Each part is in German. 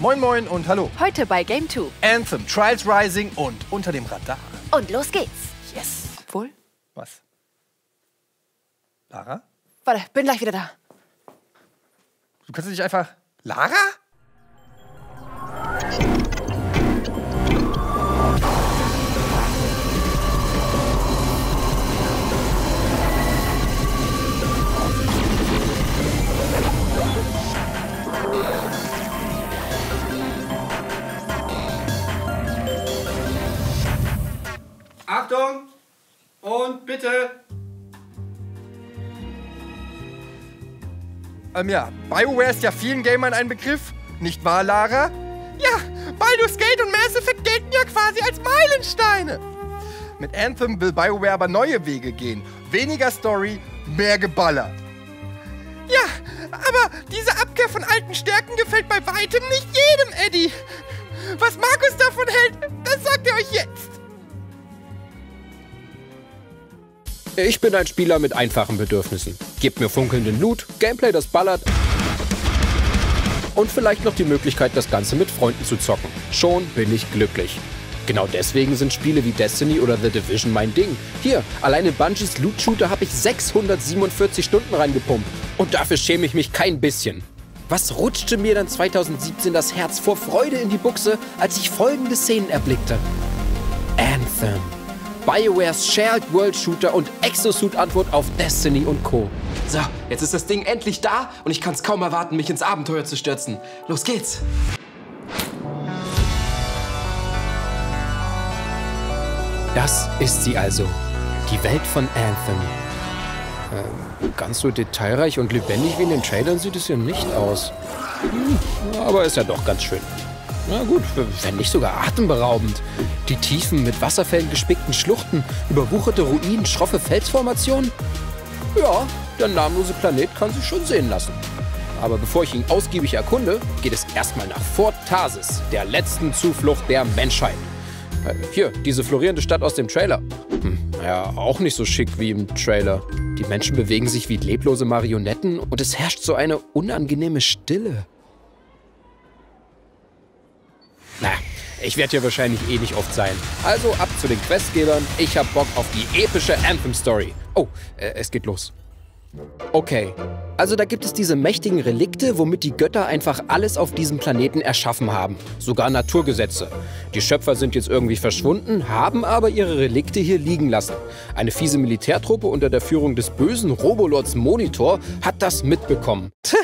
Moin Moin und hallo. Heute bei Game 2. Anthem, Trials Rising und Unter dem Radar. Und los geht's. Yes. Obwohl. Was? Lara? Warte, bin gleich wieder da. Du kannst nicht einfach. Lara? Achtung! Und bitte! Ähm ja, BioWare ist ja vielen Gamern ein Begriff, nicht wahr, Lara? Ja, Baldur's Gate und Mass Effect gelten ja quasi als Meilensteine. Mit Anthem will BioWare aber neue Wege gehen. Weniger Story, mehr Geballer. Ja, aber diese Abkehr von alten Stärken gefällt bei weitem nicht jedem, Eddie. Was Markus davon hält, das sagt er euch jetzt. Ich bin ein Spieler mit einfachen Bedürfnissen. Gebt mir funkelnden Loot, Gameplay, das ballert und vielleicht noch die Möglichkeit, das Ganze mit Freunden zu zocken. Schon bin ich glücklich. Genau deswegen sind Spiele wie Destiny oder The Division mein Ding. Hier, alleine Bungies Loot Shooter habe ich 647 Stunden reingepumpt. Und dafür schäme ich mich kein bisschen. Was rutschte mir dann 2017 das Herz vor Freude in die Buchse, als ich folgende Szenen erblickte? Anthem. BioWares Shared World Shooter und Exosuit-Antwort auf Destiny und Co. So, jetzt ist das Ding endlich da und ich kann es kaum erwarten, mich ins Abenteuer zu stürzen. Los geht's! Das ist sie also, die Welt von Anthem. Ähm, ganz so detailreich und lebendig wie in den Trailern sieht es hier nicht aus. Hm, aber ist ja doch ganz schön. Na gut, wenn nicht sogar atemberaubend. Die tiefen, mit Wasserfällen gespickten Schluchten, überwucherte Ruinen, schroffe Felsformationen. Ja, der namenlose Planet kann sich schon sehen lassen. Aber bevor ich ihn ausgiebig erkunde, geht es erstmal nach Fort Tarsis, der letzten Zuflucht der Menschheit. Äh, Hier, diese florierende Stadt aus dem Trailer. Hm, naja, auch nicht so schick wie im Trailer. Die Menschen bewegen sich wie leblose Marionetten und es herrscht so eine unangenehme Stille. Na, ich werde hier wahrscheinlich eh nicht oft sein. Also ab zu den Questgebern. Ich hab Bock auf die epische Anthem-Story. Oh, äh, es geht los. Okay, also da gibt es diese mächtigen Relikte, womit die Götter einfach alles auf diesem Planeten erschaffen haben. Sogar Naturgesetze. Die Schöpfer sind jetzt irgendwie verschwunden, haben aber ihre Relikte hier liegen lassen. Eine fiese Militärtruppe unter der Führung des bösen Robolords Monitor hat das mitbekommen. Tch,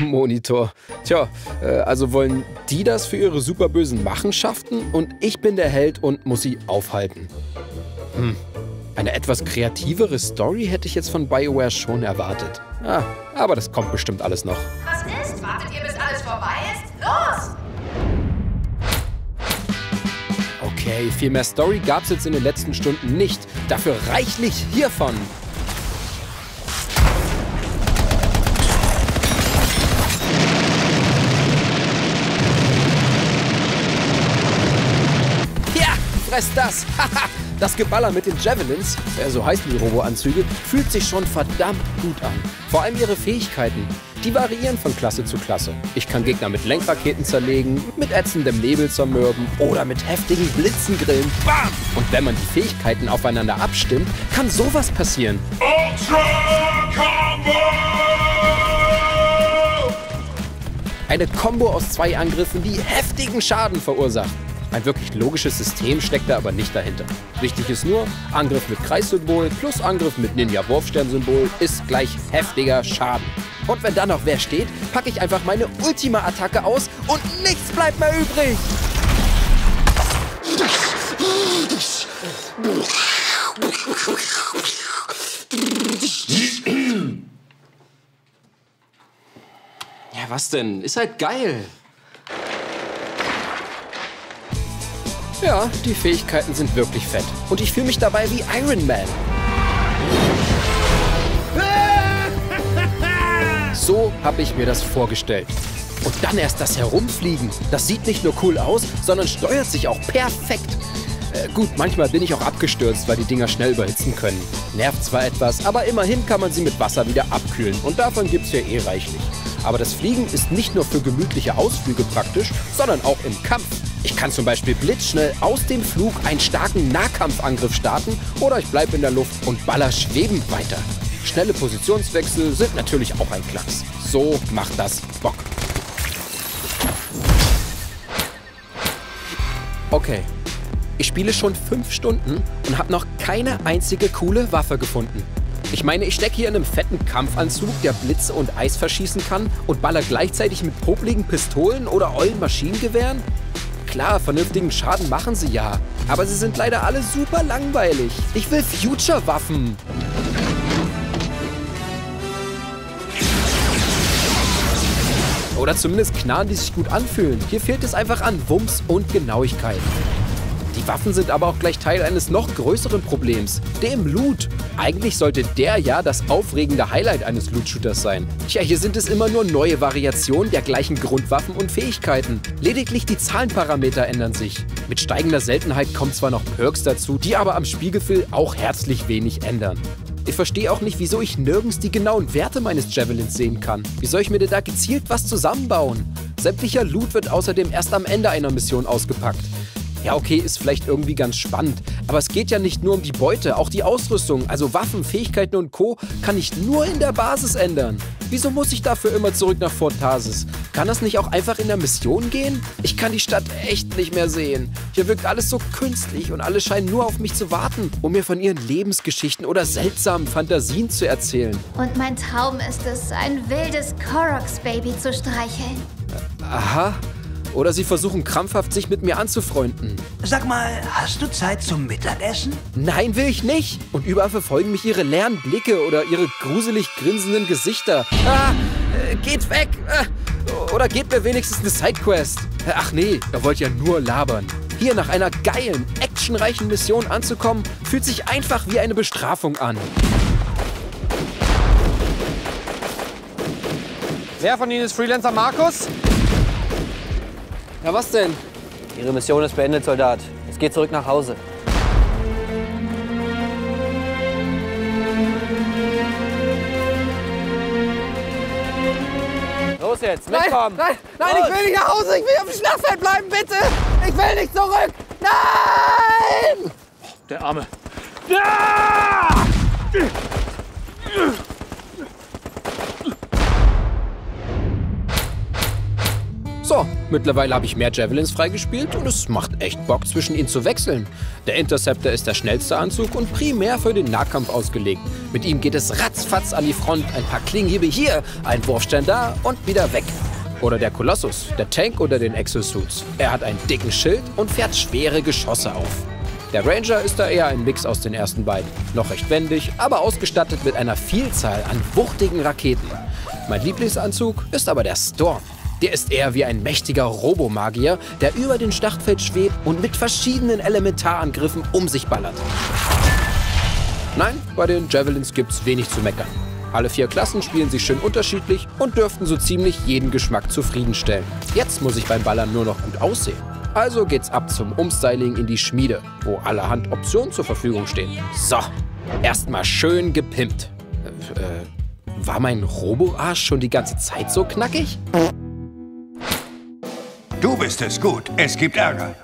Monitor. Tja, äh, also wollen die das für ihre superbösen Machenschaften und ich bin der Held und muss sie aufhalten. Hm. Eine etwas kreativere Story hätte ich jetzt von BioWare schon erwartet. Ah, aber das kommt bestimmt alles noch. Was ist? Wartet ihr, bis alles vorbei ist? Los! Okay, viel mehr Story gab's jetzt in den letzten Stunden nicht. Dafür reichlich hiervon. Ja, fress das. Haha. Das Geballer mit den Javelins, äh, so heißen die Robo-Anzüge, fühlt sich schon verdammt gut an. Vor allem ihre Fähigkeiten. Die variieren von Klasse zu Klasse. Ich kann Gegner mit Lenkraketen zerlegen, mit ätzendem Nebel zermürben oder mit heftigen Blitzen grillen. Bam! Und wenn man die Fähigkeiten aufeinander abstimmt, kann sowas passieren. Eine Combo aus zwei Angriffen, die heftigen Schaden verursacht. Ein wirklich logisches System steckt da aber nicht dahinter. Wichtig ist nur, Angriff mit Kreissymbol plus Angriff mit Ninja-Wurfstern-Symbol ist gleich heftiger Schaden. Und wenn da noch wer steht, packe ich einfach meine Ultima-Attacke aus und nichts bleibt mehr übrig. Ja, was denn? Ist halt geil. Ja, die Fähigkeiten sind wirklich fett. Und ich fühle mich dabei wie Iron Man. So habe ich mir das vorgestellt. Und dann erst das Herumfliegen. Das sieht nicht nur cool aus, sondern steuert sich auch perfekt. Äh, gut, manchmal bin ich auch abgestürzt, weil die Dinger schnell überhitzen können. Nervt zwar etwas, aber immerhin kann man sie mit Wasser wieder abkühlen. Und davon gibt's ja eh reichlich. Aber das Fliegen ist nicht nur für gemütliche Ausflüge praktisch, sondern auch im Kampf. Ich kann zum Beispiel blitzschnell aus dem Flug einen starken Nahkampfangriff starten oder ich bleibe in der Luft und baller schwebend weiter. Schnelle Positionswechsel sind natürlich auch ein Klacks. So macht das Bock. Okay, ich spiele schon fünf Stunden und habe noch keine einzige coole Waffe gefunden. Ich meine, ich stecke hier in einem fetten Kampfanzug, der Blitze und Eis verschießen kann und baller gleichzeitig mit popligen Pistolen oder ollen Maschinengewehren? Klar, vernünftigen Schaden machen sie ja, aber sie sind leider alle super langweilig. Ich will Future-Waffen. Oder zumindest Knarren, die sich gut anfühlen. Hier fehlt es einfach an Wumms und Genauigkeit. Die Waffen sind aber auch gleich Teil eines noch größeren Problems, dem Loot. Eigentlich sollte der ja das aufregende Highlight eines Loot-Shooters sein. Tja, hier sind es immer nur neue Variationen der gleichen Grundwaffen und Fähigkeiten. Lediglich die Zahlenparameter ändern sich. Mit steigender Seltenheit kommen zwar noch Perks dazu, die aber am Spielgefühl auch herzlich wenig ändern. Ich verstehe auch nicht, wieso ich nirgends die genauen Werte meines Javelins sehen kann. Wie soll ich mir denn da gezielt was zusammenbauen? Sämtlicher Loot wird außerdem erst am Ende einer Mission ausgepackt. Ja, okay, ist vielleicht irgendwie ganz spannend. Aber es geht ja nicht nur um die Beute, auch die Ausrüstung, also Waffen, Fähigkeiten und Co. kann ich nur in der Basis ändern. Wieso muss ich dafür immer zurück nach Fort Tarsis? Kann das nicht auch einfach in der Mission gehen? Ich kann die Stadt echt nicht mehr sehen. Hier wirkt alles so künstlich und alle scheinen nur auf mich zu warten, um mir von ihren Lebensgeschichten oder seltsamen Fantasien zu erzählen. Und mein Traum ist es, ein wildes Koroks-Baby zu streicheln. Aha. Oder sie versuchen krampfhaft, sich mit mir anzufreunden. Sag mal, hast du Zeit zum Mittagessen? Nein, will ich nicht. Und überall verfolgen mich ihre leeren Blicke oder ihre gruselig grinsenden Gesichter. Ah, äh, geht weg. Äh, oder gebt mir wenigstens eine Sidequest. Ach nee, ihr wollt ja nur labern. Hier nach einer geilen, actionreichen Mission anzukommen, fühlt sich einfach wie eine Bestrafung an. Wer von Ihnen ist Freelancer Markus? Ja, was denn? Ihre Mission ist beendet, Soldat. Es geht zurück nach Hause. Los jetzt, mitkommen! Nein, nein, nein, ich will nicht nach Hause, ich will auf dem Schlachtfeld bleiben, bitte! Ich will nicht zurück! Nein! Der Arme. So, mittlerweile habe ich mehr Javelins freigespielt und es macht echt Bock, zwischen ihnen zu wechseln. Der Interceptor ist der schnellste Anzug und primär für den Nahkampf ausgelegt. Mit ihm geht es ratzfatz an die Front, ein paar Klingenhiebe hier, ein Wurfstern da und wieder weg. Oder der Kolossus, der Tank unter den Exosuits. Er hat einen dicken Schild und fährt schwere Geschosse auf. Der Ranger ist da eher ein Mix aus den ersten beiden. Noch recht wendig, aber ausgestattet mit einer Vielzahl an wuchtigen Raketen. Mein Lieblingsanzug ist aber der Storm. Der ist eher wie ein mächtiger Robomagier, der über den Schlachtfeld schwebt und mit verschiedenen Elementarangriffen um sich ballert. Nein, bei den Javelins gibt's wenig zu meckern. Alle vier Klassen spielen sich schön unterschiedlich und dürften so ziemlich jeden Geschmack zufriedenstellen. Jetzt muss ich beim Ballern nur noch gut aussehen. Also geht's ab zum Umstyling in die Schmiede, wo allerhand Optionen zur Verfügung stehen. So, erstmal schön gepimpt. Äh, äh, war mein Robo-Arsch schon die ganze Zeit so knackig? Du bist es, gut. Es gibt Ärger.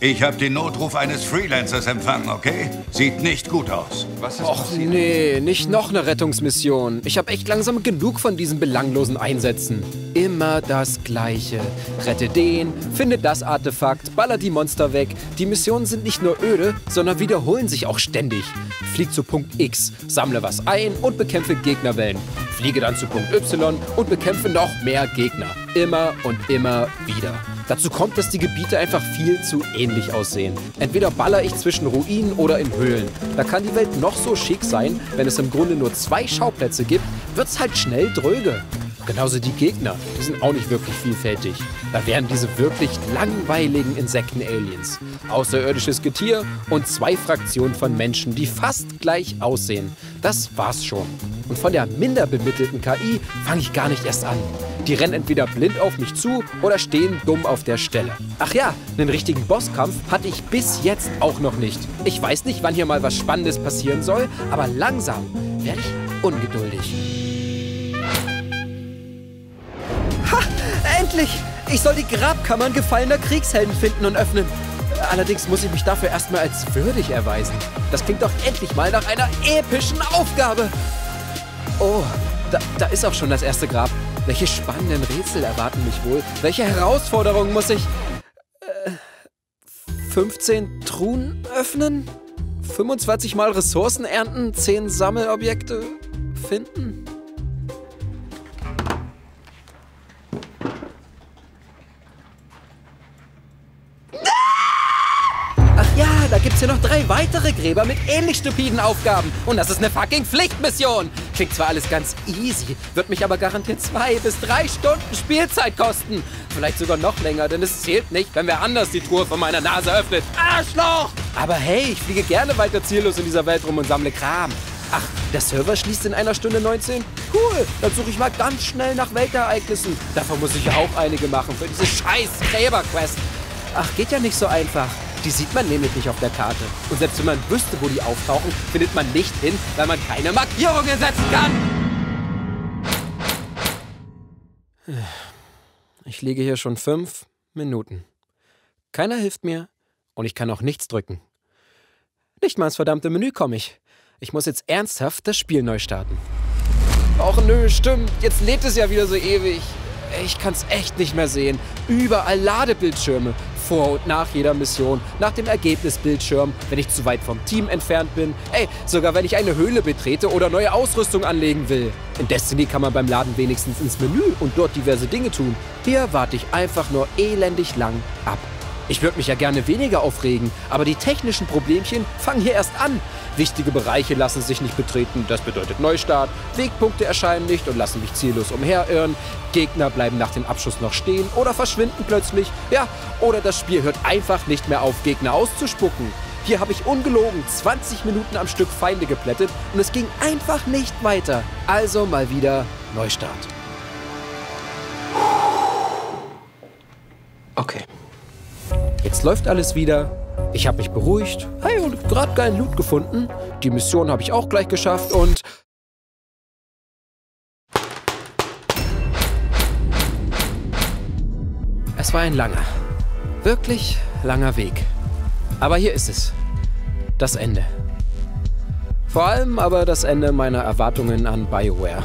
Ich habe den Notruf eines Freelancers empfangen, okay? Sieht nicht gut aus. Was ist Och nee, nicht noch eine Rettungsmission. Ich habe echt langsam genug von diesen belanglosen Einsätzen. Immer das Gleiche. Rette den, finde das Artefakt, baller die Monster weg. Die Missionen sind nicht nur öde, sondern wiederholen sich auch ständig. Flieg zu Punkt X, sammle was ein und bekämpfe Gegnerwellen. Fliege dann zu Punkt Y und bekämpfe noch mehr Gegner. Immer und immer wieder. Dazu kommt, dass die Gebiete einfach viel zu ähnlich aussehen. Entweder baller ich zwischen Ruinen oder in Höhlen. Da kann die Welt noch so schick sein, wenn es im Grunde nur zwei Schauplätze gibt, wird's halt schnell dröge. Genauso die Gegner, die sind auch nicht wirklich vielfältig. Da wären diese wirklich langweiligen Insekten-Aliens. Außerirdisches Getier und zwei Fraktionen von Menschen, die fast gleich aussehen. Das war's schon. Und von der minder bemittelten KI fange ich gar nicht erst an. Die rennen entweder blind auf mich zu oder stehen dumm auf der Stelle. Ach ja, einen richtigen Bosskampf hatte ich bis jetzt auch noch nicht. Ich weiß nicht, wann hier mal was Spannendes passieren soll, aber langsam werde ich ungeduldig. Endlich! Ich soll die Grabkammern gefallener Kriegshelden finden und öffnen. Allerdings muss ich mich dafür erstmal als würdig erweisen. Das klingt doch endlich mal nach einer epischen Aufgabe. Oh, da, da ist auch schon das erste Grab. Welche spannenden Rätsel erwarten mich wohl? Welche Herausforderungen muss ich... Äh, 15 Truhen öffnen? 25 Mal Ressourcen ernten? 10 Sammelobjekte finden? Weitere Gräber mit ähnlich stupiden Aufgaben. Und das ist eine fucking Pflichtmission. Klingt zwar alles ganz easy, wird mich aber garantiert zwei bis drei Stunden Spielzeit kosten. Vielleicht sogar noch länger, denn es zählt nicht, wenn wer anders die Truhe vor meiner Nase öffnet. Arschloch! Aber hey, ich fliege gerne weiter ziellos in dieser Welt rum und sammle Kram. Ach, der Server schließt in einer Stunde 19? Cool, dann suche ich mal ganz schnell nach Weltereignissen. Davon muss ich ja auch einige machen für diese scheiß Gräberquest. Ach, geht ja nicht so einfach. Die sieht man nämlich nicht auf der Karte. Und selbst wenn man wüsste, wo die auftauchen, findet man nicht hin, weil man keine Markierungen setzen kann. Ich liege hier schon fünf Minuten. Keiner hilft mir und ich kann auch nichts drücken. Nicht mal ins verdammte Menü komme ich. Ich muss jetzt ernsthaft das Spiel neu starten. Och nö, stimmt. Jetzt lädt es ja wieder so ewig. Ich kann's echt nicht mehr sehen. Überall Ladebildschirme. Vor und nach jeder Mission. Nach dem Ergebnisbildschirm, wenn ich zu weit vom Team entfernt bin. Ey, sogar wenn ich eine Höhle betrete oder neue Ausrüstung anlegen will. In Destiny kann man beim Laden wenigstens ins Menü und dort diverse Dinge tun. Hier warte ich einfach nur elendig lang ab. Ich würde mich ja gerne weniger aufregen, aber die technischen Problemchen fangen hier erst an. Wichtige Bereiche lassen sich nicht betreten, das bedeutet Neustart. Wegpunkte erscheinen nicht und lassen mich ziellos umherirren. Gegner bleiben nach dem Abschuss noch stehen oder verschwinden plötzlich. Ja, oder das Spiel hört einfach nicht mehr auf, Gegner auszuspucken. Hier habe ich ungelogen 20 Minuten am Stück Feinde geplättet und es ging einfach nicht weiter. Also mal wieder Neustart. Okay. Jetzt läuft alles wieder. Ich habe mich beruhigt. Hey, und gerade geilen Loot gefunden. Die Mission habe ich auch gleich geschafft und... Es war ein langer, wirklich langer Weg. Aber hier ist es. Das Ende. Vor allem aber das Ende meiner Erwartungen an BioWare.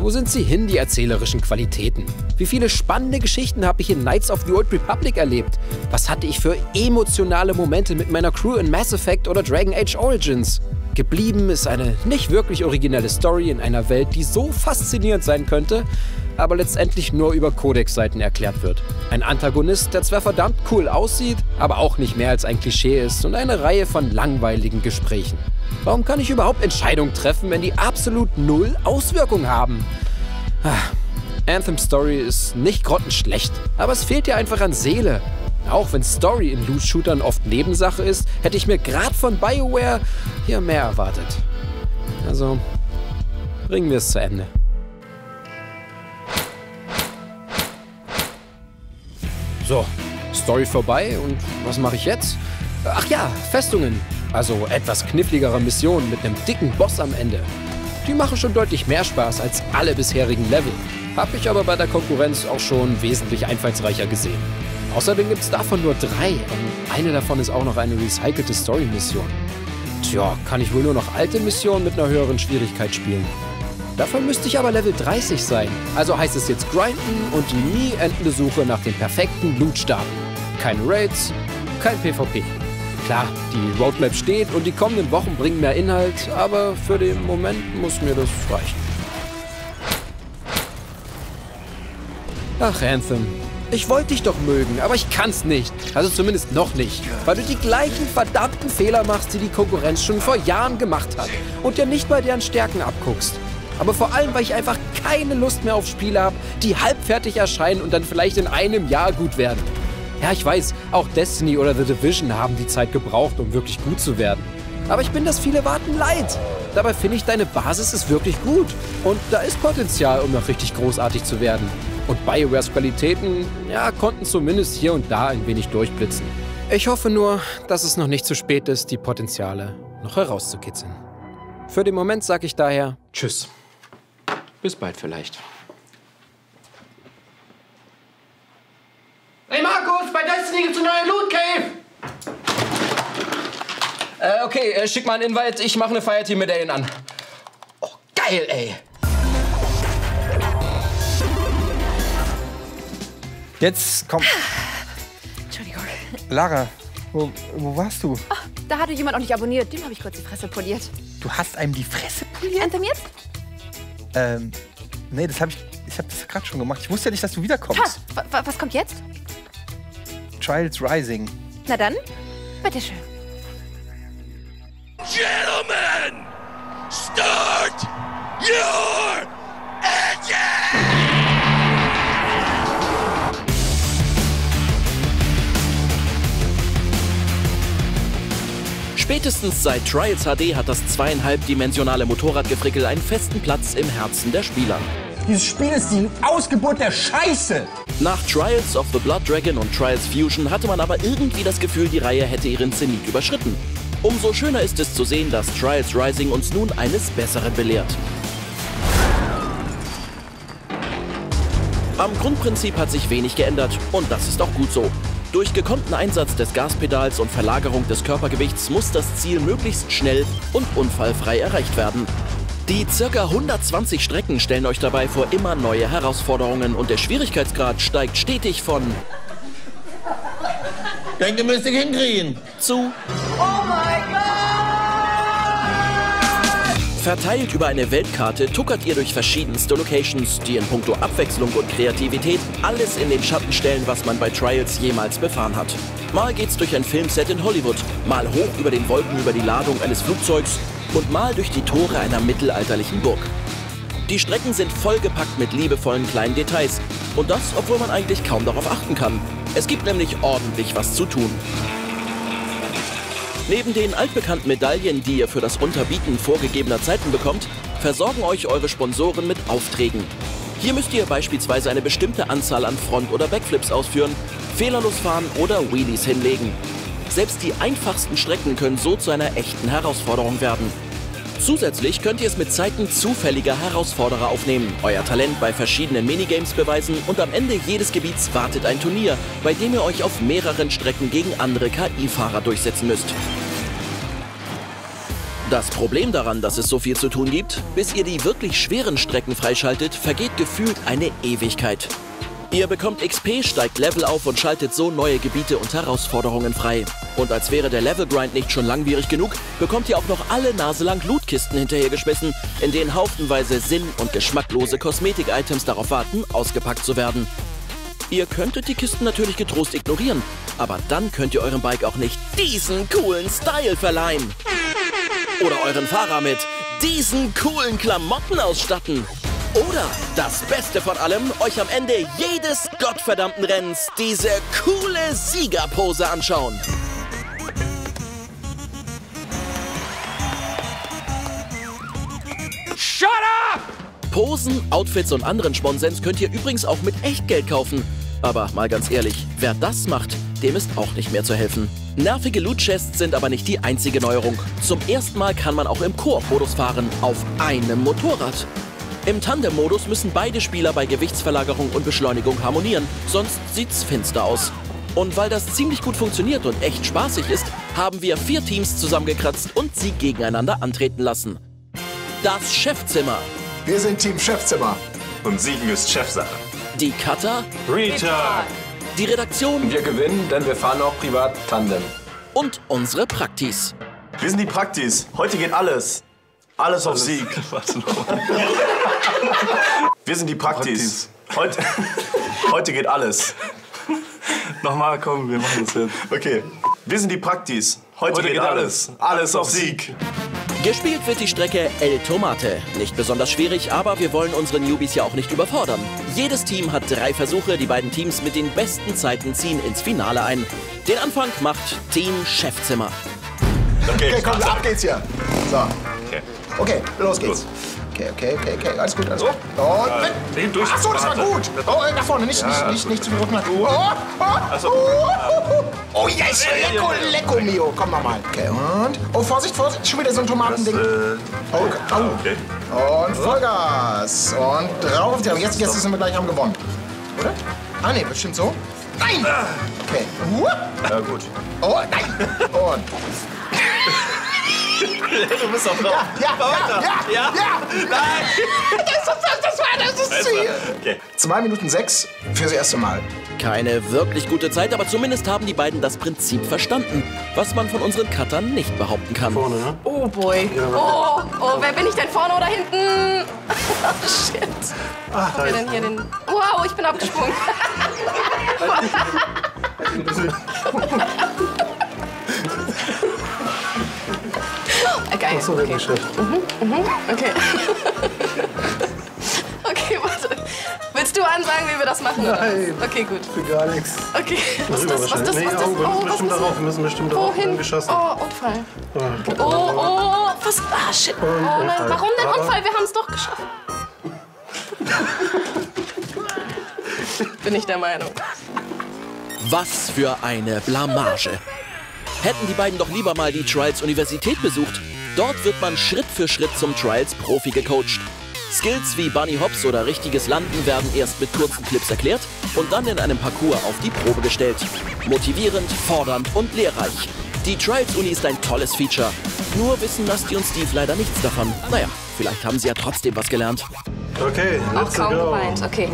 Wo sind sie hin, die erzählerischen Qualitäten? Wie viele spannende Geschichten habe ich in Knights of the Old Republic erlebt? Was hatte ich für emotionale Momente mit meiner Crew in Mass Effect oder Dragon Age Origins? Geblieben ist eine nicht wirklich originelle Story in einer Welt, die so faszinierend sein könnte, aber letztendlich nur über Codex-Seiten erklärt wird. Ein Antagonist, der zwar verdammt cool aussieht, aber auch nicht mehr als ein Klischee ist und eine Reihe von langweiligen Gesprächen. Warum kann ich überhaupt Entscheidungen treffen, wenn die absolut null Auswirkungen haben? Ah, Anthem Story ist nicht grottenschlecht, aber es fehlt ja einfach an Seele. Auch wenn Story in Loot-Shootern oft Nebensache ist, hätte ich mir gerade von BioWare hier mehr erwartet. Also, bringen wir es zu Ende. So, Story vorbei und was mache ich jetzt? Ach ja, Festungen. Also etwas kniffligere Missionen mit einem dicken Boss am Ende. Die machen schon deutlich mehr Spaß als alle bisherigen Level. Hab ich aber bei der Konkurrenz auch schon wesentlich einfallsreicher gesehen. Außerdem gibt es davon nur drei und eine davon ist auch noch eine recycelte Story-Mission. Tja, kann ich wohl nur noch alte Missionen mit einer höheren Schwierigkeit spielen. Dafür müsste ich aber Level 30 sein. Also heißt es jetzt grinden und die nie endende Suche nach dem perfekten Loot. Keine Raids, kein PvP. Klar, die Roadmap steht und die kommenden Wochen bringen mehr Inhalt, aber für den Moment muss mir das reichen. Ach, Anthem. Ich wollte dich doch mögen, aber ich kann's nicht. Also zumindest noch nicht. Weil du die gleichen verdammten Fehler machst, die die Konkurrenz schon vor Jahren gemacht hat. Und dir nicht bei deren Stärken abguckst. Aber vor allem, weil ich einfach keine Lust mehr auf Spiele habe, die halbfertig erscheinen und dann vielleicht in einem Jahr gut werden. Ja, ich weiß, auch Destiny oder The Division haben die Zeit gebraucht, um wirklich gut zu werden. Aber ich bin das viele Warten leid. Dabei finde ich, deine Basis ist wirklich gut. Und da ist Potenzial, um noch richtig großartig zu werden. Und BioWares Qualitäten, ja, konnten zumindest hier und da ein wenig durchblitzen. Ich hoffe nur, dass es noch nicht zu spät ist, die Potenziale noch herauszukitzeln. Für den Moment sage ich daher Tschüss. Bis bald vielleicht. bei Destiny gibt's einen neuen Loot Cave. Äh, okay, äh, schick mal einen Invite. Ich mache eine Fireteam Medaillen an. Oh, geil, ey. Jetzt komm. Entschuldigung. Lara, wo, wo warst du? Oh, da hatte jemand auch nicht abonniert. Dem habe ich kurz die Fresse poliert. Du hast einem die Fresse poliert? Anthemiert? Ähm, nee, das habe ich. Ich habe das gerade schon gemacht. Ich wusste ja nicht, dass du wiederkommst. Was, was kommt jetzt? Trials Rising. Na dann, bitteschön. Gentlemen, start your Spätestens seit Trials HD hat das zweieinhalbdimensionale Motorradgefrickel einen festen Platz im Herzen der Spieler. Dieses Spiel ist die Ausgeburt der Scheiße. Nach Trials of the Blood Dragon und Trials Fusion hatte man aber irgendwie das Gefühl, die Reihe hätte ihren Zenit überschritten. Umso schöner ist es zu sehen, dass Trials Rising uns nun eines Besseren belehrt. Am Grundprinzip hat sich wenig geändert und das ist auch gut so. Durch gekonnten Einsatz des Gaspedals und Verlagerung des Körpergewichts muss das Ziel möglichst schnell und unfallfrei erreicht werden. Die circa 120 Strecken stellen euch dabei vor immer neue Herausforderungen und der Schwierigkeitsgrad steigt stetig von Denke, müsste ich hinkriegen. zu Oh mein Gott! Verteilt über eine Weltkarte tuckert ihr durch verschiedenste Locations, die in puncto Abwechslung und Kreativität alles in den Schatten stellen, was man bei Trials jemals befahren hat. Mal geht's durch ein Filmset in Hollywood, mal hoch über den Wolken über die Ladung eines Flugzeugs und mal durch die Tore einer mittelalterlichen Burg. Die Strecken sind vollgepackt mit liebevollen kleinen Details. Und das, obwohl man eigentlich kaum darauf achten kann. Es gibt nämlich ordentlich was zu tun. Neben den altbekannten Medaillen, die ihr für das Unterbieten vorgegebener Zeiten bekommt, versorgen euch eure Sponsoren mit Aufträgen. Hier müsst ihr beispielsweise eine bestimmte Anzahl an Front- oder Backflips ausführen, fehlerlos fahren oder Wheelies hinlegen. Selbst die einfachsten Strecken können so zu einer echten Herausforderung werden. Zusätzlich könnt ihr es mit Zeiten zufälliger Herausforderer aufnehmen, euer Talent bei verschiedenen Minigames beweisen und am Ende jedes Gebiets wartet ein Turnier, bei dem ihr euch auf mehreren Strecken gegen andere KI-Fahrer durchsetzen müsst. Das Problem daran, dass es so viel zu tun gibt, bis ihr die wirklich schweren Strecken freischaltet, vergeht gefühlt eine Ewigkeit. Ihr bekommt XP, steigt Level auf und schaltet so neue Gebiete und Herausforderungen frei. Und als wäre der Levelgrind nicht schon langwierig genug, bekommt ihr auch noch alle Nase lang Lootkisten hinterhergeschmissen, in denen haufenweise sinn- und geschmacklose Kosmetik-Items darauf warten, ausgepackt zu werden. Ihr könntet die Kisten natürlich getrost ignorieren, aber dann könnt ihr eurem Bike auch nicht diesen coolen Style verleihen. Oder euren Fahrer mit diesen coolen Klamotten ausstatten. Oder das Beste von allem, euch am Ende jedes gottverdammten Rennens diese coole Siegerpose anschauen. Shut up! Posen, Outfits und anderen Sponsens könnt ihr übrigens auch mit Echtgeld kaufen. Aber mal ganz ehrlich, wer das macht, dem ist auch nicht mehr zu helfen. Nervige Loot-Chests sind aber nicht die einzige Neuerung. Zum ersten Mal kann man auch im Koop-Modus fahren, auf einem Motorrad. Im Tandem-Modus müssen beide Spieler bei Gewichtsverlagerung und Beschleunigung harmonieren, sonst sieht's finster aus. Und weil das ziemlich gut funktioniert und echt spaßig ist, haben wir vier Teams zusammengekratzt und sie gegeneinander antreten lassen. Das Chefzimmer. Wir sind Team Chefzimmer. Und Siegen ist Chefsache. Die Cutter. Retard. Die Redaktion. Wir gewinnen, denn wir fahren auch privat Tandem. Und unsere Praktis. Wir sind die Praktis. Heute geht alles. Alles auf Sieg. Wir sind die Praktis. Heute, heute geht alles. Nochmal, komm, wir machen das jetzt. Okay. Wir sind die Praktis. Heute, geht, alles. Alles auf Sieg. Gespielt wird die Strecke El Tomate. Nicht besonders schwierig, aber wir wollen unsere Newbies ja auch nicht überfordern. Jedes Team hat drei Versuche, die beiden Teams mit den besten Zeiten ziehen ins Finale ein. Den Anfang macht Team Chefzimmer. Okay, Okay, komm, ab geht's hier. So. Okay. Okay, los geht's. Okay, okay, okay, okay. Alles gut, alles gut. Und Ja, weg. den durch- Ach so, das war gut. Oh, äh, nach vorne, nicht, Ja. nicht, nicht, nicht zu viel Rücken. Oh, oh, oh, oh, oh, yes, lecko, lecko, mio. Komm nochmal. Okay, und? Oh, Vorsicht, Vorsicht, schon wieder so ein Tomatending. äh, Oh, oh. okay. Und Vollgas. Und drauf. Ja, jetzt, jetzt sind wir gleich haben gewonnen. Oder? Ah, nee, bestimmt so. Nein! Okay. Hup. Ja, gut. Oh, nein! Und. Du bist doch drauf. Ja, weiter. ja, ja, ja. Nein! Das, das, das war das. Ziel. Okay. 2 Minuten 6 fürs erste Mal. Keine wirklich gute Zeit, aber zumindest haben die beiden das Prinzip verstanden, was man von unseren Cuttern nicht behaupten kann. Vorne, ne? Oh boy. Oh, oh, wer bin ich denn vorne oder hinten? Shit. Ach, Wer denn hier den? Wow, ich bin abgesprungen. Geil. Ach so, okay. Geschäft. Mhm, mhm, okay. okay, warte. Willst du ansagen, wie wir das machen? oder? Nein. Okay, gut. Für gar nichts. Okay. Was ist das? Was ist das? wahrscheinlich. Nee, Was ist das? Augen, wir müssen Oh, bestimmt ist darauf. das? Wir müssen bestimmt darauf. Wohin? geschossen. Oh, Unfall. Ah. Oh, oh, was? Ah, shit. Oh nein. Warum denn Unfall? Wir haben es doch geschafft. Bin ich der Meinung. Was für eine Blamage. Hätten die beiden doch lieber mal die Trials Universität besucht. Dort wird man Schritt für Schritt zum Trials Profi gecoacht. Skills wie Bunny Hops oder richtiges Landen werden erst mit kurzen Clips erklärt und dann in einem Parcours auf die Probe gestellt. Motivierend, fordernd und lehrreich. Die Trials Uni ist ein tolles Feature. Nur wissen Nasty und Steve leider nichts davon. Naja, vielleicht haben sie ja trotzdem was geleront. Okay, let's kaum go. geweint. Okay.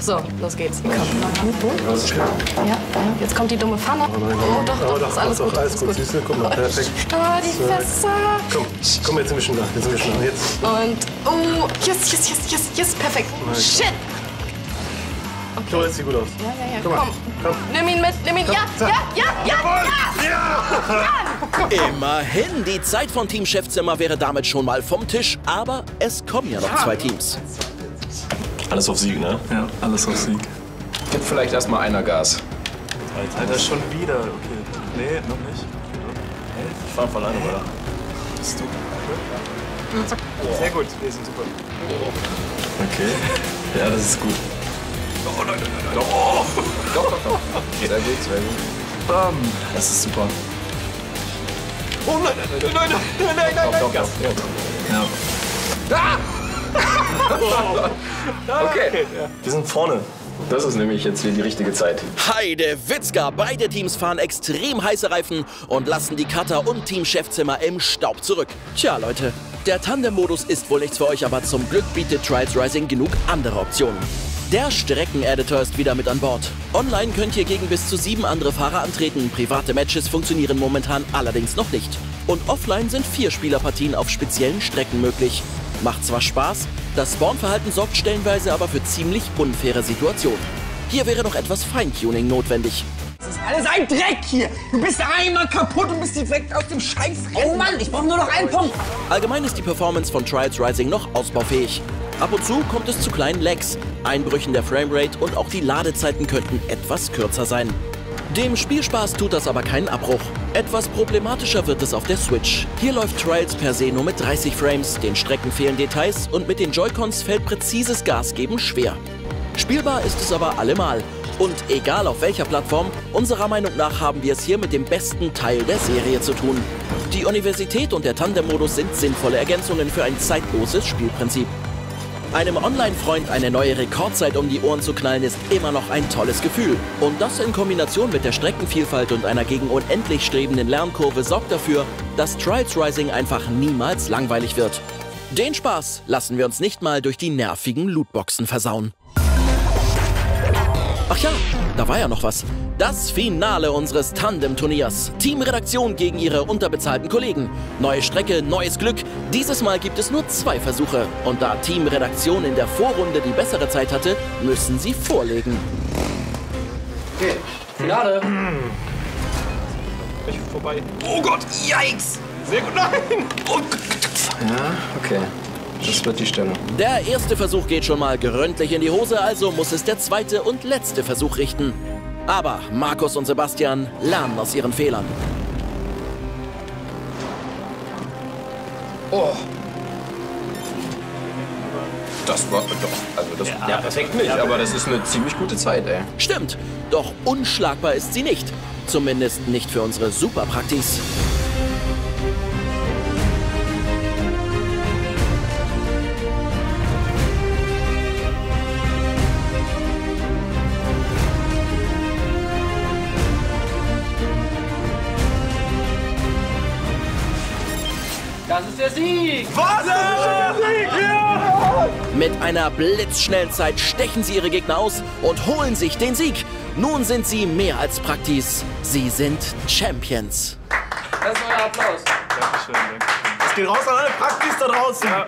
So, los geht's. Komm. Ja, ja, jetzt kommt die dumme Pfanne. Oh, doch, Aber doch, ist doch, alles doch, gut. alles ist gut. Siehst du, guck mal, perfekt. Ah, die. Fässer. Komm, komm, jetzt sind wir schon da. Jetzt sind wir schon da. Jetzt. Und, oh, yes, yes, yes, yes, yes, perfekt. Nice. Shit. So, jetzt sieht gut aus. Ja, ja, ja, mal, komm. komm. Nimm ihn mit, nimm ihn. Ja, so. ja, ja, ja, ja. Immerhin, die Zeit von Team Chefzimmer wäre damit schon mal vom Tisch, aber es kommen ja noch zwei Teams. Alles auf Sieg, ne? Ja, alles auf Sieg. Gibt vielleicht erstmal einer Gas. Alter, schon wieder. Okay. Nee, noch nicht. Ich fahr von alleine weiter. Bist du? Sehr gut, wir sind super. Okay. Ja, das ist gut. Oh nein, nein, nein. Oh. Doch, doch, doch. Sehr gut, sehr gut. Bam. Das ist super. Oh nein, nein, nein, nein, nein, nein, nein, nein. Doch, doch, doch. Ja. Okay. Wir sind vorne. Das ist nämlich jetzt hier die richtige Zeit. Heide Witzka, beide Teams fahren extrem heiße Reifen und lassen die Cutter und Team Chefzimmer im Staub zurück. Tja, Leute, der Tandem-Modus ist wohl nichts für euch, aber zum Glück bietet Trials Rising genug andere Optionen. Der Streckeneditor ist wieder mit an Bord. Online könnt ihr gegen bis zu sieben andere Fahrer antreten. Private Matches funktionieren momentan allerdings noch nicht. Und offline sind vier Spielerpartien auf speziellen Strecken möglich. Macht zwar Spaß, das Spawnverhalten sorgt stellenweise aber für ziemlich unfaire Situationen. Hier wäre noch etwas Feintuning notwendig. Das ist alles ein Dreck hier. Du bist einmal kaputt und bist direkt aus dem Scheiß. Oh Mann, ich brauche nur noch einen Punkt. Allgemein ist die Performance von Trials Rising noch ausbaufähig. Ab und zu kommt es zu kleinen Lags, Einbrüchen der Framerate und auch die Ladezeiten könnten etwas kürzer sein. Dem Spielspaß tut das aber keinen Abbruch. Etwas problematischer wird es auf der Switch. Hier läuft Trials per se nur mit 30 Frames, den Strecken fehlen Details und mit den Joy-Cons fällt präzises Gasgeben schwer. Spielbar ist es aber allemal. Und egal auf welcher Plattform, unserer Meinung nach haben wir es hier mit dem besten Teil der Serie zu tun. Die Universität und der Tandem-Modus sind sinnvolle Ergänzungen für ein zeitloses Spielprinzip. Einem Online-Freund eine neue Rekordzeit um die Ohren zu knallen, ist immer noch ein tolles Gefühl. Und das in Kombination mit der Streckenvielfalt und einer gegen unendlich strebenden Lernkurve sorgt dafür, dass Trials Rising einfach niemals langweilig wird. Den Spaß lassen wir uns nicht mal durch die nervigen Lootboxen versauen. Ach ja, da war ja noch was. Das Finale unseres Tandem-Turniers. Teamredaktion gegen ihre unterbezahlten Kollegen. Neue Strecke, neues Glück. Dieses Mal gibt es nur zwei Versuche. Und da Teamredaktion in der Vorrunde die bessere Zeit hatte, müssen sie vorlegen. Okay, Finale. Ich vorbei. Oh Gott, yikes! Sehr gut, nein! Oh. Ja, okay. Das wird die Stelle. Der erste Versuch geht schon mal gründlich in die Hose, also muss es der zweite und letzte Versuch richten. Aber Markus und Sebastian lernen aus ihren Fehlern. Oh. Das war doch, also das, ja, perfekt nicht, aber das ist eine ziemlich gute Zeit, ey. Stimmt, doch unschlagbar ist sie nicht. Zumindest nicht für unsere Superpraktis. Sieg! Was? Das ist der Sieg! Ja! Mit einer blitzschnellen Zeit stechen sie ihre Gegner aus und holen sich den Sieg. Nun sind sie mehr als Praktis. Sie sind Champions. Das ist euer Applaus. Dankeschön, danke. Das geht raus an alle Praktis da draußen. Ja.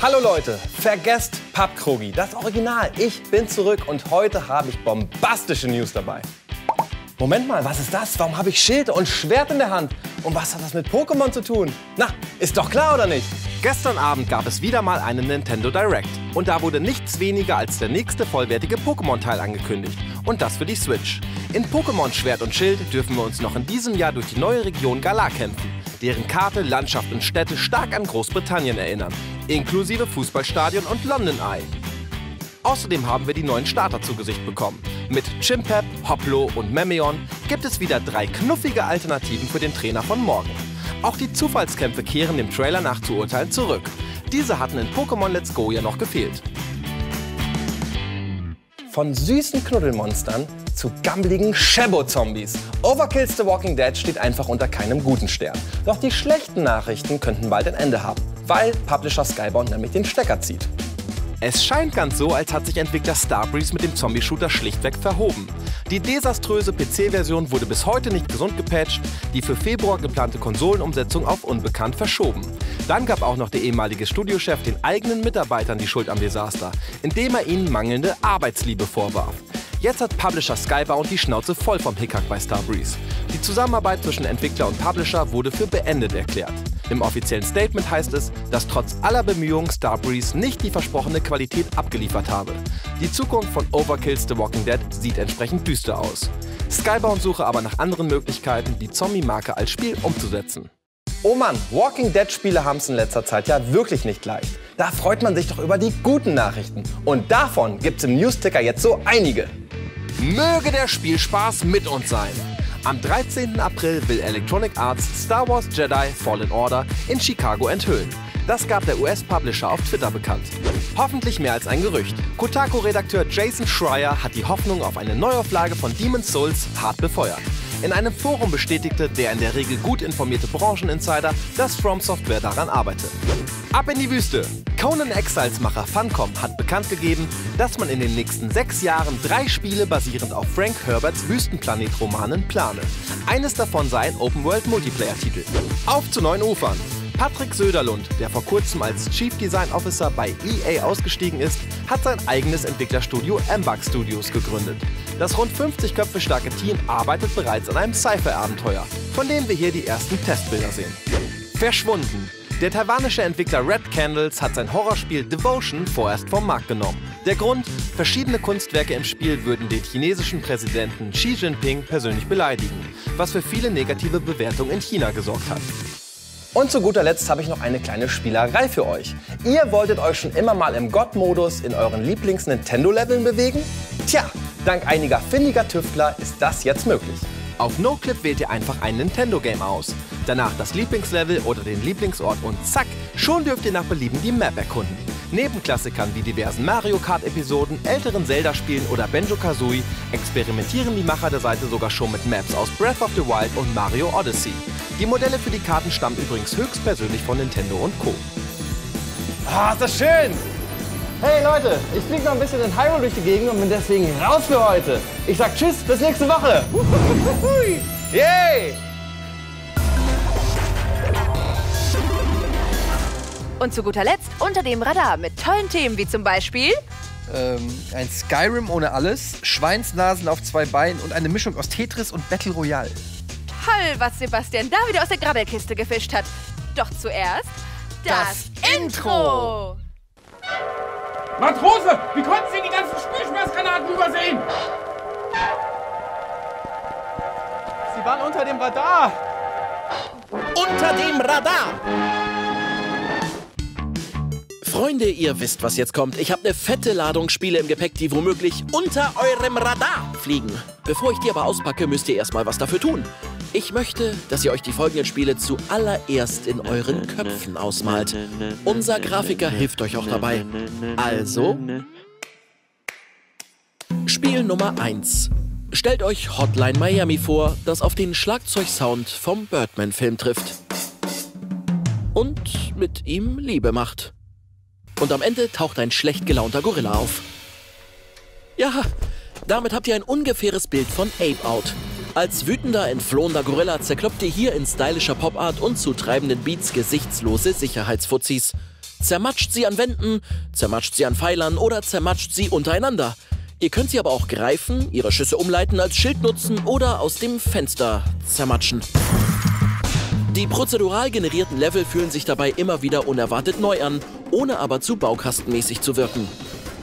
Hallo Leute, vergesst Pappkrogi, das Original. Ich bin zurück und heute habe ich bombastische News dabei. Moment mal, was ist das? Warum habe ich Schild und Schwert in der Hand? Und was hat das mit Pokémon zu tun? Na, ist doch klar oder nicht? Gestern Abend gab es wieder mal einen Nintendo Direct. Und da wurde nichts weniger als der nächste vollwertige Pokémon-Teil angekündigt. Und das für die Switch. In Pokémon Schwert und Schild dürfen wir uns noch in diesem Jahr durch die neue Region Galar kämpfen, deren Karte, Landschaft und Städte stark an Großbritannien erinnern, inklusive Fußballstadion und London Eye. Außerdem haben wir die neuen Starter zu Gesicht bekommen. Mit Chimpep, Hoplo und Memeon gibt es wieder drei knuffige Alternativen für den Trainer von morgen. Auch die Zufallskämpfe kehren dem Trailer nach zu urteilen zurück. Diese hatten in Pokémon Let's Go ja noch gefehlt. Von süßen Knuddelmonstern zu gammeligen Shabo-Zombies. Overkills The Walking Dead steht einfach unter keinem guten Stern. Doch die schlechten Nachrichten könnten bald ein Ende haben, weil Publisher Skybound nämlich den Stecker zieht. Es scheint ganz so, als hat sich Entwickler Starbreeze mit dem Zombie-Shooter schlichtweg verhoben. Die desaströse PC-Version wurde bis heute nicht gesund gepatcht, die für Februar geplante Konsolenumsetzung auf unbekannt verschoben. Dann gab auch noch der ehemalige Studiochef den eigenen Mitarbeitern die Schuld am Desaster, indem er ihnen mangelnde Arbeitsliebe vorwarf. Jetzt hat Publisher Skybound die Schnauze voll vom Hickhack bei Starbreeze. Die Zusammenarbeit zwischen Entwickler und Publisher wurde für beendet erklärt. Im offiziellen Statement heißt es, dass trotz aller Bemühungen Starbreeze nicht die versprochene Qualität abgeliefert habe. Die Zukunft von Overkills The Walking Dead sieht entsprechend düster aus. Skybound suche aber nach anderen Möglichkeiten, die Zombie-Marke als Spiel umzusetzen. Oh Mann, Walking Dead Spiele haben es in letzter Zeit ja wirklich nicht leicht. Da freut man sich doch über die guten Nachrichten. Und davon gibt's im Newsticker jetzt so einige. Möge der Spielspaß mit uns sein. Am 13. April will Electronic Arts Star Wars Jedi Fallen Order in Chicago enthüllen. Das gab der US-Publisher auf Twitter bekannt. Hoffentlich mehr als ein Gerücht. Kotaku-Redakteur Jason Schreier hat die Hoffnung auf eine Neuauflage von Demon's Souls hart befeuert. In einem Forum bestätigte der in der Regel gut informierte Brancheninsider, dass From Software daran arbeite. Ab in die Wüste! Conan Exiles Macher Funcom hat bekannt gegeben, dass man in den nächsten sechs Jahren drei Spiele basierend auf Frank Herberts Wüstenplanet-Romanen plane. Eines davon sei ein Open-World-Multiplayer-Titel. Auf zu neuen Ufern! Patrick Söderlund, der vor kurzem als Chief Design Officer bei EA ausgestiegen ist, hat sein eigenes Entwicklerstudio Mbug Studios gegründet. Das rund 50 Köpfe starke Team arbeitet bereits an einem Cypher-Abenteuer, von dem wir hier die ersten Testbilder sehen. Verschwunden. Der taiwanische Entwickler Red Candles hat sein Horrorspiel Devotion vorerst vom Markt genommen. Der Grund? Verschiedene Kunstwerke im Spiel würden den chinesischen Präsidenten Xi Jinping persönlich beleidigen, was für viele negative Bewertungen in China gesorgt hat. Und zu guter Letzt habe ich noch eine kleine Spielerei für euch. Ihr wolltet euch schon immer mal im God-Modus in euren Lieblings-Nintendo-Leveln bewegen? Tja, dank einiger findiger Tüftler ist das jetzt möglich. Auf NoClip wählt ihr einfach ein Nintendo-Game aus. Danach das Lieblingslevel oder den Lieblingsort und zack, schon dürft ihr nach Belieben die Map erkunden. Neben Klassikern wie diversen Mario Kart-Episoden, älteren Zelda-Spielen oder Banjo-Kazooie experimentieren die Macher der Seite sogar schon mit Maps aus Breath of the Wild und Mario Odyssey. Die Modelle für die Karten stammen übrigens höchstpersönlich von Nintendo und Co. Ah, ist das schön! Hey Leute, ich fliege noch ein bisschen in Hyrule durch die Gegend und bin deswegen raus für heute. Ich sag Tschüss, bis nächste Woche. Yay! Und zu guter Letzt unter dem Radar mit tollen Themen wie zum Beispiel Ähm, ein Skyrim ohne alles, Schweinsnasen auf zwei Beinen und eine Mischung aus Tetris und Battle Royale. toll, was Sebastian da wieder aus der Grabbelkiste gefischt hat. Doch zuerst das, Intro. Matrose, wie konnten Sie die ganzen Spielspaßgranaten übersehen? Sie waren unter dem Radar. Unter dem Radar! Freunde, ihr wisst, was jetzt kommt. Ich habe eine fette Ladung Spiele im Gepäck, die womöglich unter eurem Radar fliegen. Bevor ich die aber auspacke, müsst ihr erstmal was dafür tun. Ich möchte, dass ihr euch die folgenden Spiele zuallererst in euren Köpfen ausmalt. Unser Grafiker hilft euch auch dabei. Also, Spiel Nummer 1. Stellt euch Hotline Miami vor, das auf den Schlagzeugsound vom Birdman-Film trifft. Und mit ihm Liebe macht. Und am Ende taucht ein schlecht gelaunter Gorilla auf. Ja, damit habt ihr ein ungefähres Bild von Ape Out. Als wütender, entflohener Gorilla zerkloppt ihr hier in stylischer Popart und zu treibenden Beats gesichtslose Sicherheitsfuzis. Zermatscht sie an Wänden, zermatscht sie an Pfeilern oder zermatscht sie untereinander. Ihr könnt sie aber auch greifen, ihre Schüsse umleiten, als Schild nutzen oder aus dem Fenster zermatschen. Die prozedural generierten Level fühlen sich dabei immer wieder unerwartet neu an, ohne aber zu baukastenmäßig zu wirken.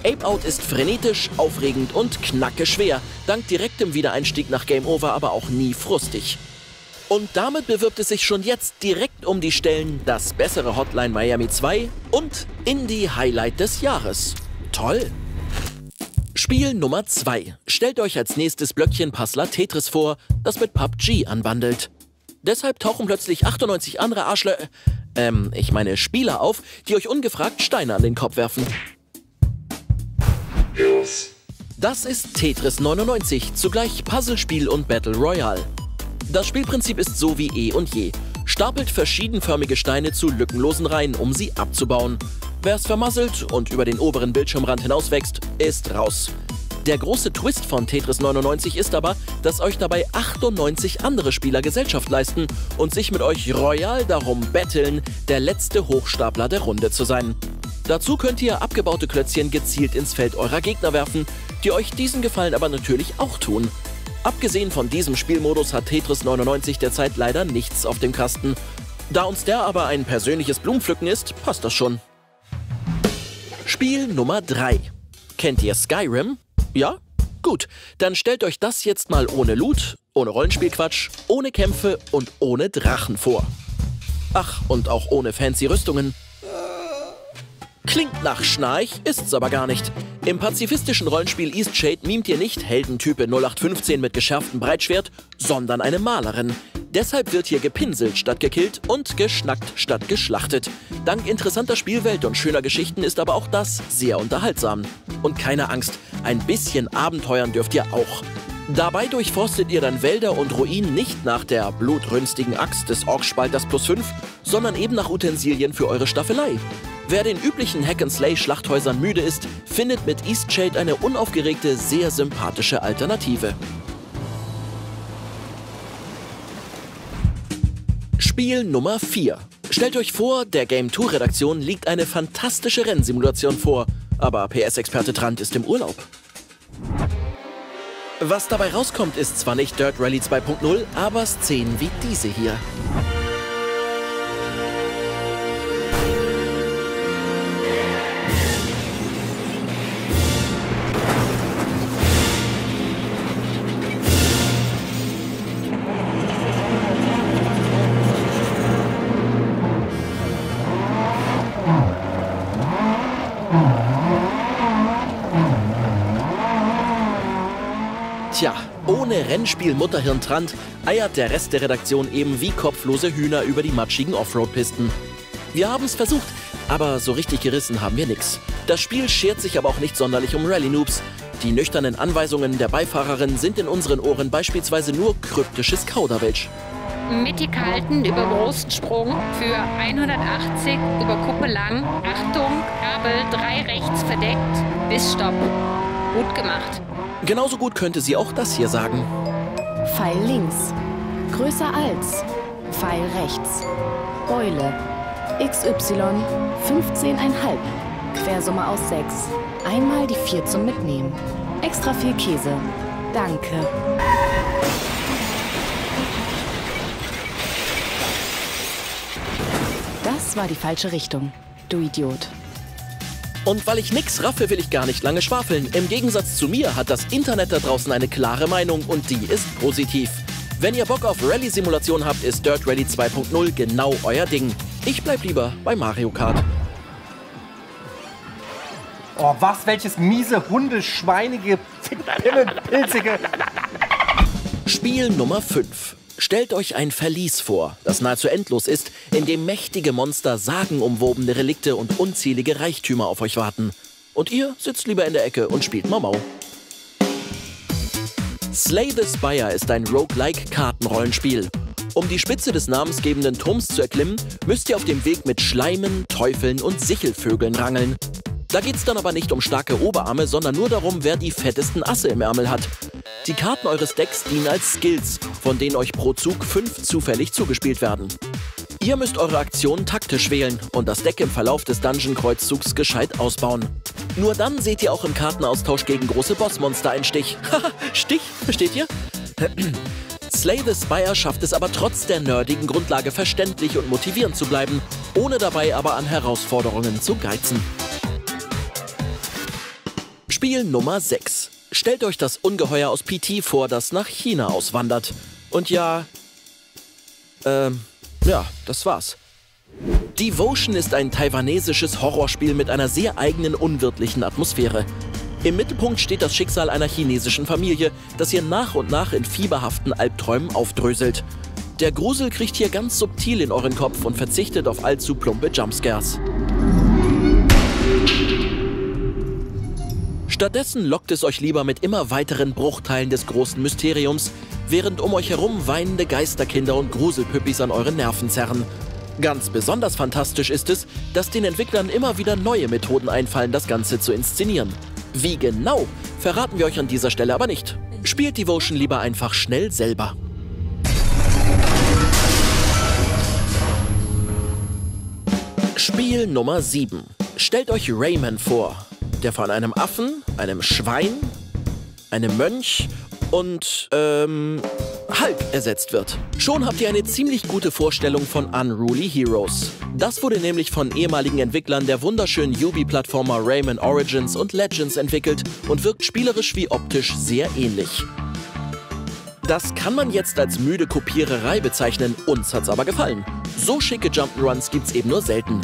Ape Out ist frenetisch, aufregend und knacke schwer, dank direktem Wiedereinstieg nach Game Over aber auch nie frustig. Und damit bewirbt es sich schon jetzt direkt um die Stellen das bessere Hotline Miami 2 und Indie Highlight des Jahres. Toll! Spiel Nummer 2. Stellt euch als nächstes Blöckchen Puzzler Tetris vor, das mit PUBG anbandelt. Deshalb tauchen plötzlich 98 andere Arschlö... Ähm, ich meine Spieler auf, die euch ungefragt Steine an den Kopf werfen. Das ist Tetris 99, zugleich Puzzlespiel und Battle Royale. Das Spielprinzip ist so wie eh und je. Stapelt verschiedenförmige Steine zu lückenlosen Reihen, um sie abzubauen. Wer es vermasselt und über den oberen Bildschirmrand hinauswächst, ist raus. Der große Twist von Tetris 99 ist aber, dass euch dabei 98 andere Spieler Gesellschaft leisten und sich mit euch royal darum betteln, der letzte Hochstapler der Runde zu sein. Dazu könnt ihr abgebaute Klötzchen gezielt ins Feld eurer Gegner werfen, die euch diesen Gefallen aber natürlich auch tun. Abgesehen von diesem Spielmodus hat Tetris 99 derzeit leider nichts auf dem Kasten. Da uns der aber ein persönliches Blumenpflücken ist, passt das schon. Spiel Nummer 3. Kennt ihr Skyrim? Ja? Gut, dann stellt euch das jetzt mal ohne Loot, ohne Rollenspielquatsch, ohne Kämpfe und ohne Drachen vor. Ach, und auch ohne fancy Rüstungen. Klingt nach Schnarch, ist's aber gar nicht. Im pazifistischen Rollenspiel Eastshade mimt ihr nicht Heldentype 0815 mit geschärftem Breitschwert, sondern eine Malerin. Deshalb wird hier gepinselt statt gekillt und geschnackt statt geschlachtet. Dank interessanter Spielwelt und schöner Geschichten ist aber auch das sehr unterhaltsam. Und keine Angst, ein bisschen Abenteuern dürft ihr auch. Dabei durchforstet ihr dann Wälder und Ruinen nicht nach der blutrünstigen Axt des Orkspalters plus 5, sondern eben nach Utensilien für eure Staffelei. Wer den üblichen Hack-and-Slay-Schlachthäusern müde ist, findet mit Eastshade eine unaufgeregte, sehr sympathische Alternative. Spiel Nummer 4. Stellt euch vor, der Game 2 Redaktion liegt eine fantastische Rennsimulation vor, aber PS-Experte Trant ist im Urlaub. Was dabei rauskommt, ist zwar nicht Dirt Rally 2.0, aber Szenen wie diese hier. Rennspiel Mutterhirn Trant eiert der Rest der Redaktion eben wie kopflose Hühner über die matschigen Offroad-Pisten. Wir haben es versucht, aber so richtig gerissen haben wir nix. Das Spiel schert sich aber auch nicht sonderlich um Rallye-Noobs. Die nüchternen Anweisungen der Beifahrerin sind in unseren Ohren beispielsweise nur kryptisches Kauderwelsch. Mittig halten über Brustsprung für 180 über Kuppe lang. Achtung, Kabel 3 rechts verdeckt. Bis Stopp. Gut gemacht. Genauso gut könnte sie auch das hier sagen. Pfeil links. Größer als. Pfeil rechts. Beule. XY 15,5. Quersumme aus 6. Einmal die 4 zum Mitnehmen. Extra viel Käse. Danke. Das war die falsche Richtung. Du Idiot. Und weil ich nix raffe, will ich gar nicht lange schwafeln. Im Gegensatz zu mir hat das Internet da draußen eine klare Meinung und die ist positiv. Wenn ihr Bock auf Rallye-Simulation habt, ist Dirt Rally 2.0 genau euer Ding. Ich bleib lieber bei Mario Kart. Oh, was? Welches miese, hundeschweinige, pilzige. Spiel Nummer 5. Stellt euch ein Verlies vor, das nahezu endlos ist, in dem mächtige Monster sagenumwobene Relikte und unzählige Reichtümer auf euch warten. Und ihr sitzt lieber in der Ecke und spielt Mau Mau. Slay the Spire ist ein Roguelike-Kartenrollenspiel. Um die Spitze des namensgebenden Turms zu erklimmen, müsst ihr auf dem Weg mit Schleimen, Teufeln und Sichelvögeln rangeln. Da geht's dann aber nicht um starke Oberarme, sondern nur darum, wer die fettesten Asse im Ärmel hat. Die Karten eures Decks dienen als Skills, von denen euch pro Zug fünf zufällig zugespielt werden. Ihr müsst eure Aktionen taktisch wählen und das Deck im Verlauf des Dungeon-Kreuzzugs gescheit ausbauen. Nur dann seht ihr auch im Kartenaustausch gegen große Bossmonster einen Stich. Haha, Stich, versteht ihr? Slay the Spire schafft es aber trotz der nerdigen Grundlage verständlich und motivierend zu bleiben, ohne dabei aber an Herausforderungen zu geizen. Spiel Nummer 6. Stellt euch das Ungeheuer aus PT vor, das nach China auswandert. Und ja, ähm, ja, das war's. Devotion ist ein taiwanesisches Horrorspiel mit einer sehr eigenen unwirtlichen Atmosphäre. Im Mittelpunkt steht das Schicksal einer chinesischen Familie, das ihr nach und nach in fieberhaften Albträumen aufdröselt. Der Grusel kriegt hier ganz subtil in euren Kopf und verzichtet auf allzu plumpe Jumpscares. Stattdessen lockt es euch lieber mit immer weiteren Bruchteilen des großen Mysteriums, während um euch herum weinende Geisterkinder und Gruselpüppis an euren Nerven zerren. Ganz besonders fantastisch ist es, dass den Entwicklern immer wieder neue Methoden einfallen, das Ganze zu inszenieren. Wie genau, verraten wir euch an dieser Stelle aber nicht. Spielt Devotion lieber einfach schnell selber. Spiel Nummer 7. Stellt euch Rayman vor, der von einem Affen, einem Schwein, einem Mönch und ähm, Hulk ersetzt wird. Schon habt ihr eine ziemlich gute Vorstellung von Unruly Heroes. Das wurde nämlich von ehemaligen Entwicklern der wunderschönen Yubi-Plattformer Rayman Origins und Legends entwickelt und wirkt spielerisch wie optisch sehr ähnlich. Das kann man jetzt als müde Kopiererei bezeichnen, uns hat's aber gefallen. So schicke Jump'n'Runs gibt's eben nur selten.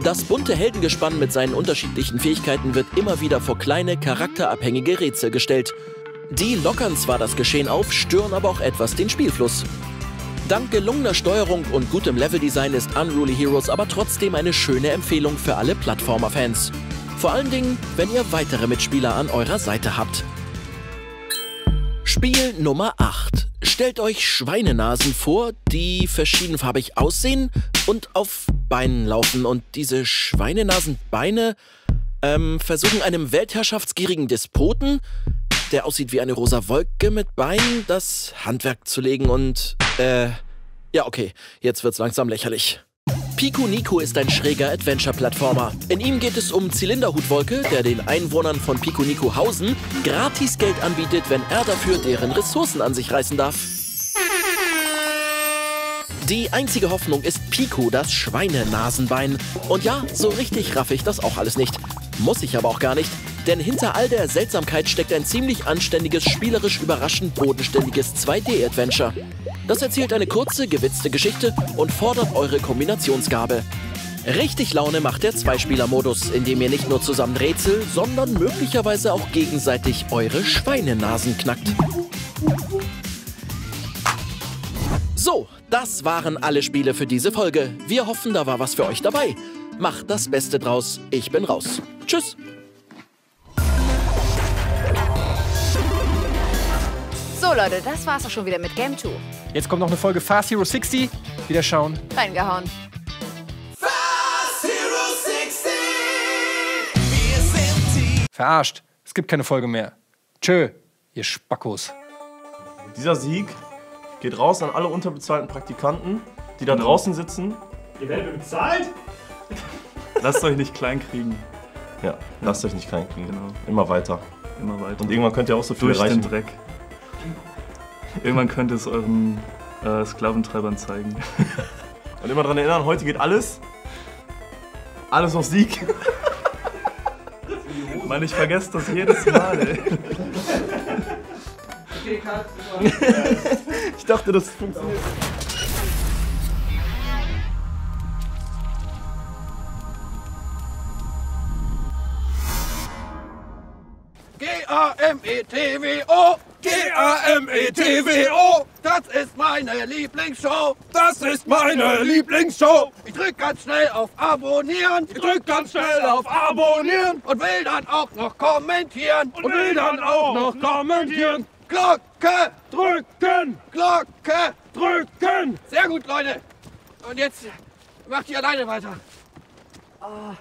Das bunte Heldengespann mit seinen unterschiedlichen Fähigkeiten wird immer wieder vor kleine, charakterabhängige Rätsel gestellt. Die lockern zwar das Geschehen auf, stören aber auch etwas den Spielfluss. Dank gelungener Steuerung und gutem Leveldesign ist Unruly Heroes aber trotzdem eine schöne Empfehlung für alle Plattformer-Fans. Vor allen Dingen, wenn ihr weitere Mitspieler an eurer Seite habt. Spiel Nummer 8. Stellt euch Schweinenasen vor, die verschiedenfarbig aussehen und auf Beinen laufen. Und diese Schweinenasenbeine ähm, versuchen einem weltherrschaftsgierigen Despoten, der aussieht wie eine rosa Wolke mit Beinen, das Handwerk zu legen und, äh, ja okay, jetzt wird's langsam lächerlich. Pico Nico ist ein schräger Adventure-Plattformer. In ihm geht es um Zylinderhutwolke, der den Einwohnern von Pico Nico Hausen gratis Geld anbietet, wenn er dafür deren Ressourcen an sich reißen darf. Die einzige Hoffnung ist Pico, das Schweinenasenbein. Und ja, so richtig raff ich das auch alles nicht. Muss ich aber auch gar nicht, denn hinter all der Seltsamkeit steckt ein ziemlich anständiges, spielerisch überraschend bodenständiges 2D-Adventure. Das erzählt eine kurze, gewitzte Geschichte und fordert eure Kombinationsgabe. Richtig Laune macht der Zweispieler-Modus, in dem ihr nicht nur zusammen Rätsel, sondern möglicherweise auch gegenseitig eure Schweinenasen knackt. So, das waren alle Spiele für diese Folge. Wir hoffen, da war was für euch dabei. Macht das Beste draus. Ich bin raus. Tschüss. So, Leute, das war's auch schon wieder mit Game 2. Jetzt kommt noch eine Folge Fast Hero 60. Wieder schauen. Reingehauen. Verarscht. Es gibt keine Folge mehr. Tschö, ihr Spackos. Dieser Sieg geht raus an alle unterbezahlten Praktikanten, die da draußen sitzen. Ihr werdet bezahlt? Lasst euch nicht kleinkriegen. Ja, lasst euch nicht kleinkriegen. Genau. Immer weiter. Immer weiter. Und irgendwann könnt ihr auch so viel Durch erreichen. den Dreck. Irgendwann könnt ihr es euren äh, Sklaventreibern zeigen. Und immer daran erinnern, heute geht alles. Alles auf Sieg. Mann, ich vergesse das jedes Mal, ey. ich dachte, das funktioniert. G-A-M-E-T-W-O! G-A-M-E-T-W-O! Das ist meine Lieblingsshow! Das ist meine Lieblingsshow! Ich drück ganz schnell auf Abonnieren! Ich drück ganz schnell auf Abonnieren! Und will dann auch noch kommentieren! Und will dann auch noch kommentieren! Glocke! Glocke drücken! Glocke drücken! Sehr gut, Leute. Und jetzt macht ihr alleine weiter. Ah.